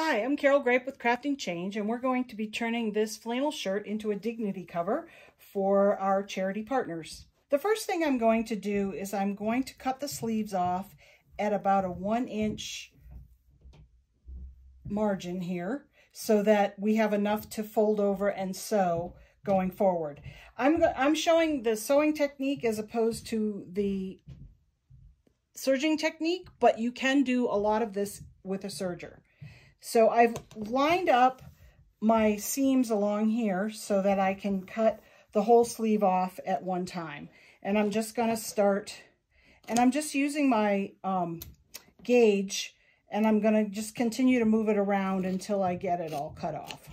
Hi, I'm Carol Grape with Crafting Change, and we're going to be turning this flannel shirt into a dignity cover for our charity partners. The first thing I'm going to do is I'm going to cut the sleeves off at about a one inch margin here so that we have enough to fold over and sew going forward. I'm, I'm showing the sewing technique as opposed to the serging technique, but you can do a lot of this with a serger. So I've lined up my seams along here so that I can cut the whole sleeve off at one time. And I'm just going to start, and I'm just using my um, gauge, and I'm going to just continue to move it around until I get it all cut off.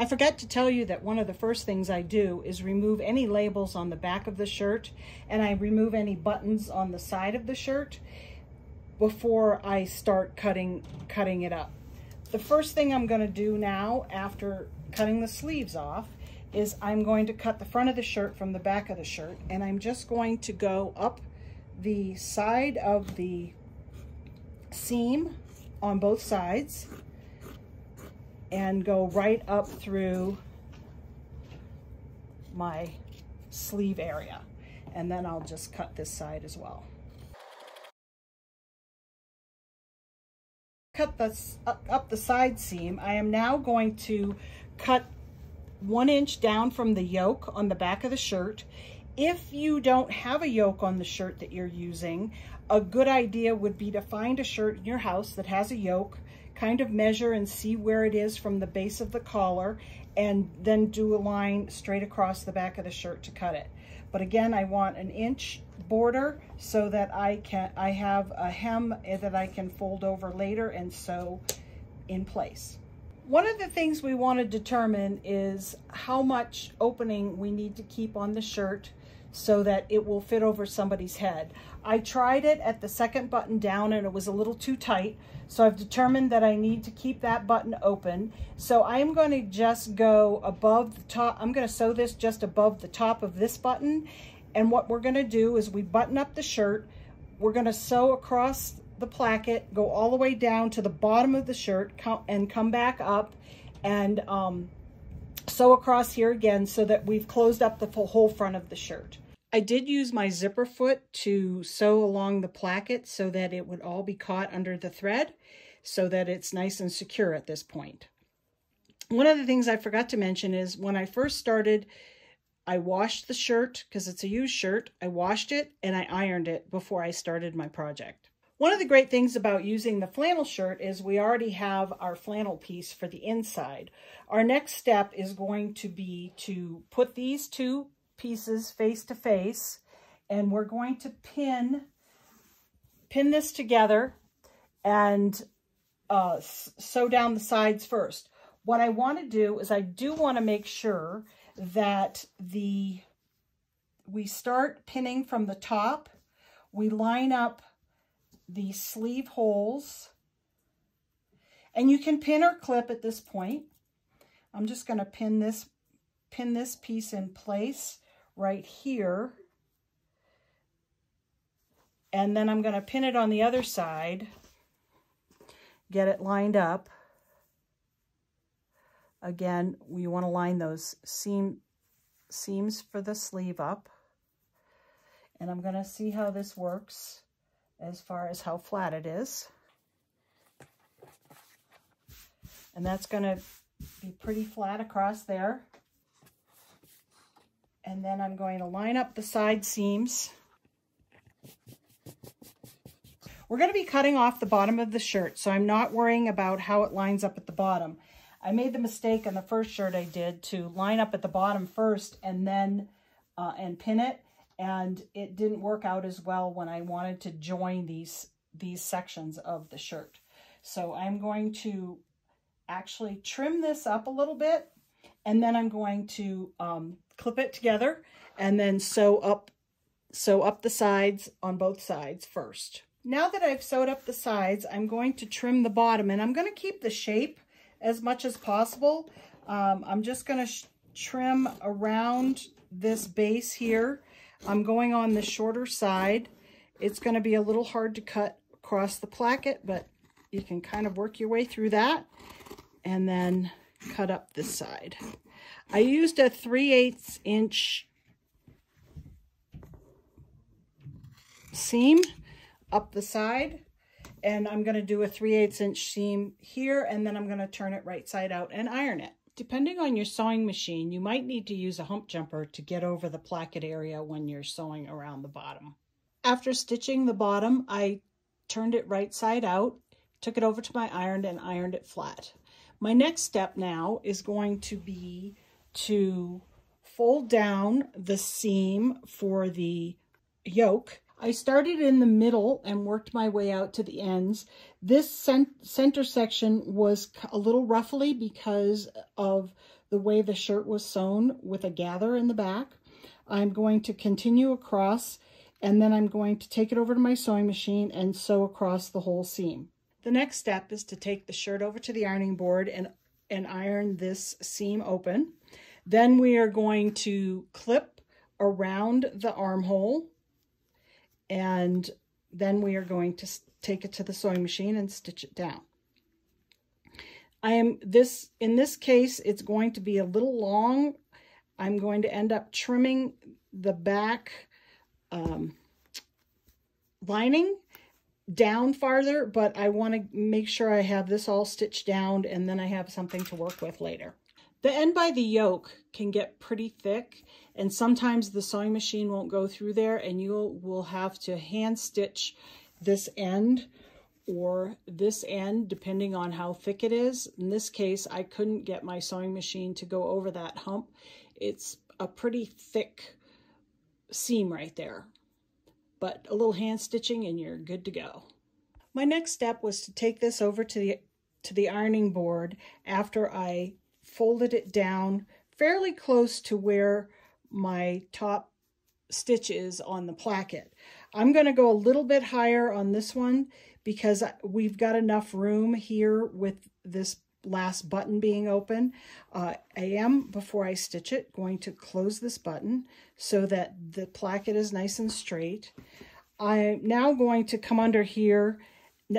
I forgot to tell you that one of the first things I do is remove any labels on the back of the shirt and I remove any buttons on the side of the shirt before I start cutting, cutting it up. The first thing I'm going to do now after cutting the sleeves off is I'm going to cut the front of the shirt from the back of the shirt and I'm just going to go up the side of the seam on both sides and go right up through my sleeve area and then I'll just cut this side as well. Cut this up the side seam, I am now going to cut one inch down from the yoke on the back of the shirt. If you don't have a yoke on the shirt that you're using, a good idea would be to find a shirt in your house that has a yoke, kind of measure and see where it is from the base of the collar, and then do a line straight across the back of the shirt to cut it. But again, I want an inch border so that I can I have a hem that I can fold over later and sew in place. One of the things we want to determine is how much opening we need to keep on the shirt so that it will fit over somebody's head. I tried it at the second button down and it was a little too tight. So I've determined that I need to keep that button open. So I am going to just go above the top. I'm going to sew this just above the top of this button. And what we're going to do is we button up the shirt. We're going to sew across the placket, go all the way down to the bottom of the shirt and come back up and um, sew across here again so that we've closed up the whole front of the shirt. I did use my zipper foot to sew along the placket so that it would all be caught under the thread so that it's nice and secure at this point. One of the things I forgot to mention is when I first started, I washed the shirt because it's a used shirt. I washed it and I ironed it before I started my project. One of the great things about using the flannel shirt is we already have our flannel piece for the inside. Our next step is going to be to put these two pieces face to face and we're going to pin pin this together and uh, sew down the sides first. What I want to do is I do want to make sure that the we start pinning from the top. We line up the sleeve holes and you can pin or clip at this point. I'm just going to pin this pin this piece in place right here. And then I'm going to pin it on the other side, get it lined up. Again, we want to line those seam seams for the sleeve up. And I'm going to see how this works as far as how flat it is. And that's going to be pretty flat across there. And then I'm going to line up the side seams. We're going to be cutting off the bottom of the shirt, so I'm not worrying about how it lines up at the bottom. I made the mistake on the first shirt I did to line up at the bottom first and then uh, and pin it, and it didn't work out as well when I wanted to join these these sections of the shirt. So I'm going to actually trim this up a little bit, and then I'm going to um, clip it together, and then sew up, sew up the sides on both sides first. Now that I've sewed up the sides, I'm going to trim the bottom, and I'm going to keep the shape as much as possible. Um, I'm just going to trim around this base here. I'm going on the shorter side. It's going to be a little hard to cut across the placket, but you can kind of work your way through that and then cut up this side. I used a 3 8 inch seam up the side and I'm going to do a 3 8 inch seam here and then I'm going to turn it right side out and iron it. Depending on your sewing machine, you might need to use a hump jumper to get over the placket area when you're sewing around the bottom. After stitching the bottom, I turned it right side out, took it over to my iron and ironed it flat. My next step now is going to be to fold down the seam for the yoke. I started in the middle and worked my way out to the ends. This center section was a little ruffly because of the way the shirt was sewn with a gather in the back. I'm going to continue across and then I'm going to take it over to my sewing machine and sew across the whole seam. The next step is to take the shirt over to the ironing board and, and iron this seam open. Then we are going to clip around the armhole and then we are going to take it to the sewing machine and stitch it down. I am this in this case it's going to be a little long. I'm going to end up trimming the back um, lining down farther, but I want to make sure I have this all stitched down and then I have something to work with later. The end by the yoke can get pretty thick and sometimes the sewing machine won't go through there and you will have to hand stitch this end or this end depending on how thick it is. In this case, I couldn't get my sewing machine to go over that hump. It's a pretty thick seam right there but a little hand stitching and you're good to go. My next step was to take this over to the, to the ironing board after I folded it down fairly close to where my top stitch is on the placket. I'm going to go a little bit higher on this one because we've got enough room here with this last button being open. Uh, I am, before I stitch it, going to close this button so that the placket is nice and straight. I'm now going to come under here.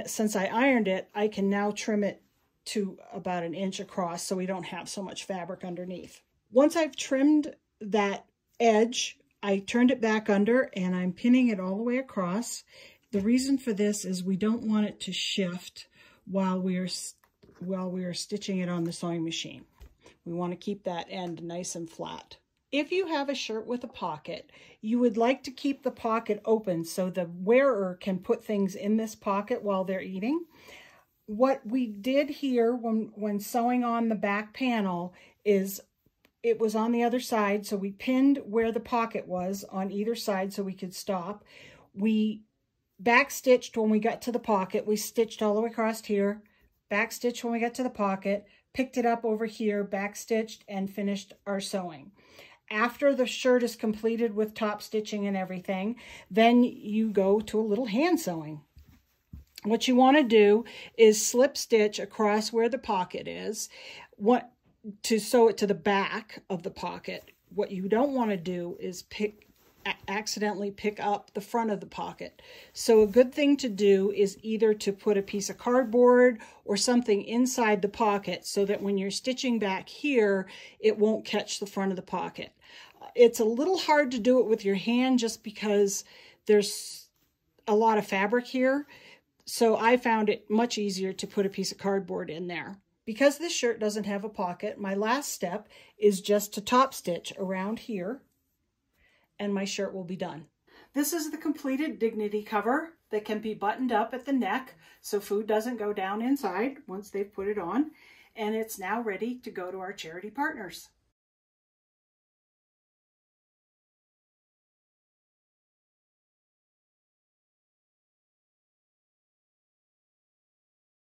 Since I ironed it, I can now trim it to about an inch across so we don't have so much fabric underneath. Once I've trimmed that edge, I turned it back under and I'm pinning it all the way across. The reason for this is we don't want it to shift while we're while we are stitching it on the sewing machine. We want to keep that end nice and flat. If you have a shirt with a pocket, you would like to keep the pocket open so the wearer can put things in this pocket while they're eating. What we did here when, when sewing on the back panel is it was on the other side, so we pinned where the pocket was on either side so we could stop. We back stitched when we got to the pocket. We stitched all the way across here, back stitch when we got to the pocket, picked it up over here, back stitched, and finished our sewing. After the shirt is completed with top stitching and everything, then you go to a little hand sewing. What you want to do is slip stitch across where the pocket is what to sew it to the back of the pocket. What you don't want to do is pick accidentally pick up the front of the pocket. So a good thing to do is either to put a piece of cardboard or something inside the pocket so that when you're stitching back here, it won't catch the front of the pocket. It's a little hard to do it with your hand just because there's a lot of fabric here. So I found it much easier to put a piece of cardboard in there. Because this shirt doesn't have a pocket, my last step is just to top stitch around here and my shirt will be done. This is the completed Dignity cover that can be buttoned up at the neck so food doesn't go down inside once they've put it on. And it's now ready to go to our charity partners.